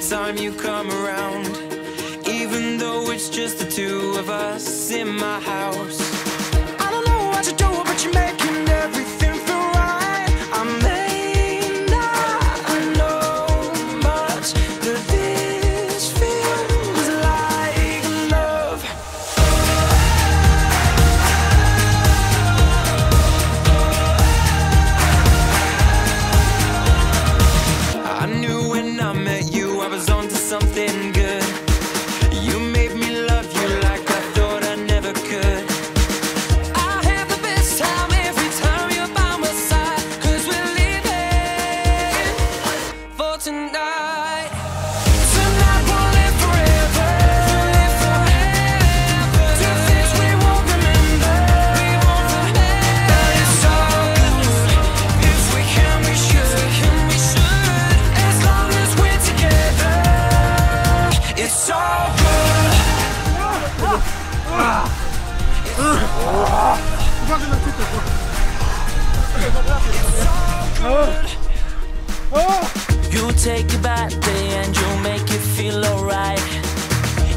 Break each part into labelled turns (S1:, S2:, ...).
S1: time you come around. Even though it's just the two of us in my house. You take a bad day and you make it feel alright.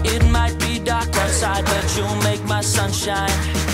S1: It might be dark outside, but you make my sunshine.